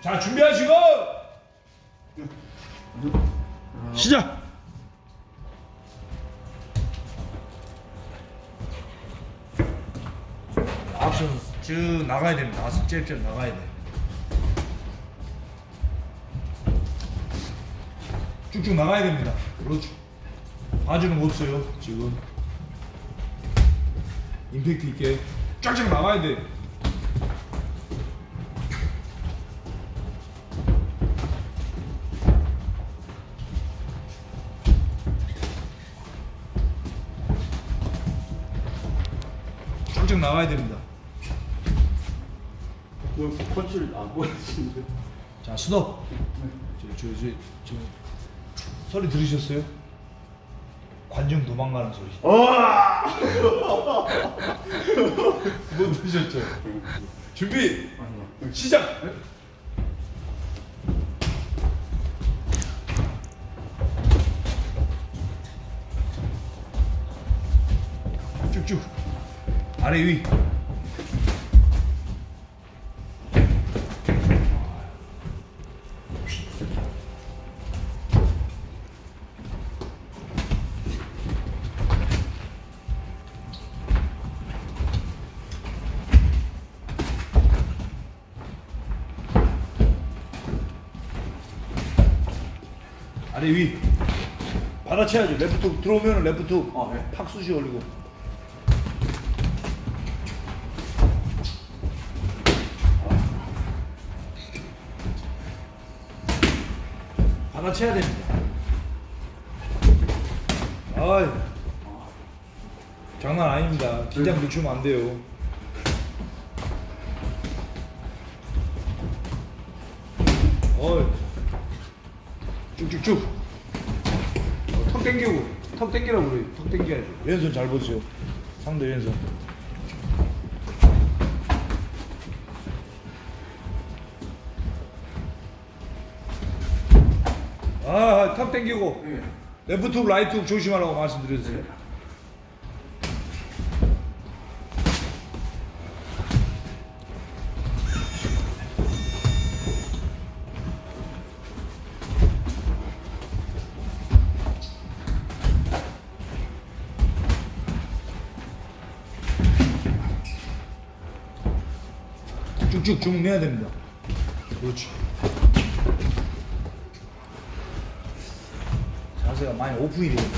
자 준비하시고 시작. 앞선 쭉 나가야 됩니다. 다섯 잽잽 나가야 돼. 쭉쭉 나가야 됩니다. 그렇죠. 거 없어요. 지금 임팩트 있게 쫙쫙 나가야 돼. 쫙쫙 나가야 됩니다. 뭐 펀치를 안 보여주시는데. 자, 스톱. 저, 저, 저, 저, 소리 들으셨어요? 관중 도망가는 소리. 와! 못 들으셨죠? 준비, 시작! 쭉쭉. 아래 위. 아래 위. 받아쳐야죠. 레프트 훅 들어오면 레프트 훅. 아, 네. 팍 쑤시 올리고. 받아쳐야 됩니다. 아이. 장난 아닙니다. 긴장 늦추면 안 돼요. 어이. 쭉쭉쭉. 어, 턱 당기고 턱 당기라고 그래. 턱 당겨야죠. 왼손 잘 보세요. 상대 왼손. 아, 턱 당기고 레프트 훅, 라이트 훅 조심하라고 말씀드렸어요. 쭉쭉 주먹 내야 됩니다. 그렇지. 자세가 많이 오픈이 돼요.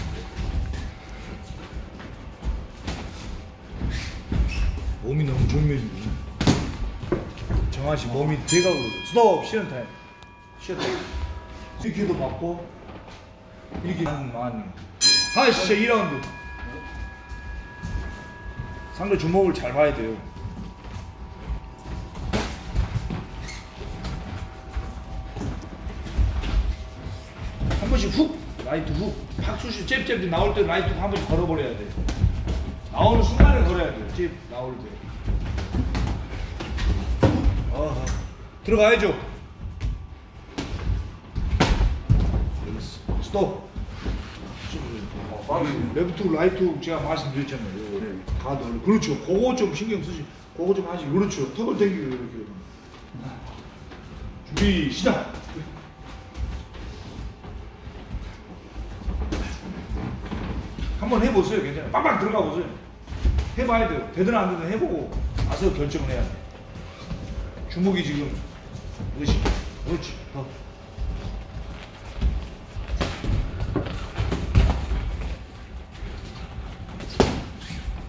몸이 너무 졸면지고. 정하시 몸이 돼가고 스톱 쉬는 타임. 쉬어 타임. 이렇게도 맞고 이렇게 하는 하시죠 2라운드. 상대 주먹을 잘 봐야 돼요. 한 번씩 훅 라이트 훅 팍 쑤시 잽잽 나올 때 라이트 훅 한 번씩 걸어버려야 돼 나오는 순간에 걸어야 잽 나올 때. 어허. 들어가야죠. 스톱. 레프트 훅, 라이트 훅 제가 말씀드렸잖아요. 요거 다 넣어 그렇죠. 그거 좀 신경 쓰시 그거 좀 하시 그렇죠. 턱을 당기고 이렇게. 준비 시작 한번 해보세요. 괜찮아요. 빵빵 들어가 보세요. 해봐야 돼요. 되든 안 되든 해보고 나서 결정을 해야 돼. 주먹이 지금 그렇지, 그렇지. 더.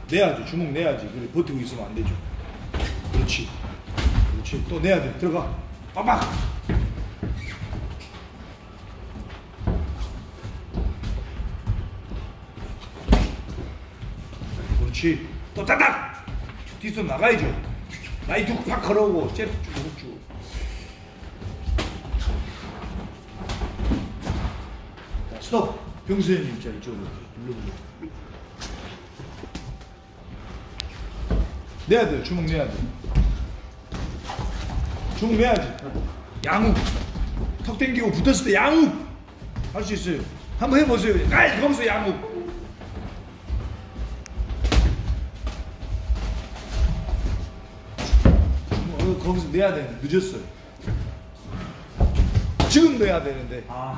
내야지. 주먹 내야지. 그래 버티고 있으면 안 되죠. 그렇지, 그렇지. 또 내야 돼. 들어가. 빵빵. 그렇지. 또 따닥! 뒷손 나가야죠. 라이트 팍 걸어오고, 잽 쭉, 쭉. 자, 스톱! 병수현님, 자, 이쪽으로 눌러보세요. 내야 돼요. 주먹 내야 돼. 주먹 내야지. 양욱. 턱 당기고 붙었을 때 양욱! 할 수 있어요. 한번 해보세요. 아, 거기서 양욱. 거기서 내야 돼. 늦었어요. 지금 넣어야 되는데. 아.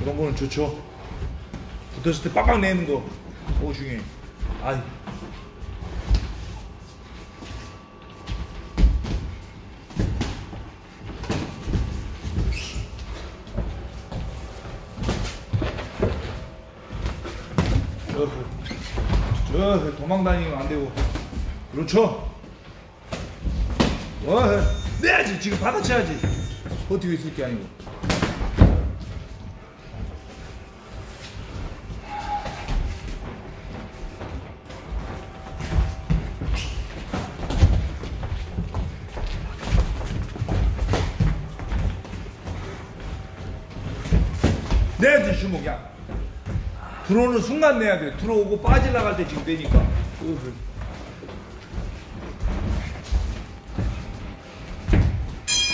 그런 거는 좋죠. 붙었을 때 빡빡 내는 거. 그거 중요해. 아이. 저, 저 도망 다니면 안 되고. 그렇죠. 와, 내야지. 지금 받아쳐야지. 버티고 있을 게 아니고. 내야지 주먹 야 들어오는 순간 내야 돼 들어오고 빠질나갈 때 지금 되니까.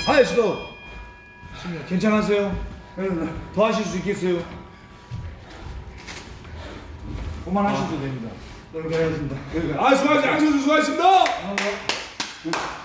하이 스톱 신경 괜찮으세요? 더 하실 수 있겠어요? 그만 하셔도 됩니다. 넘겨야겠습니다. 아 수고하셨습니다. 수고하셨습니다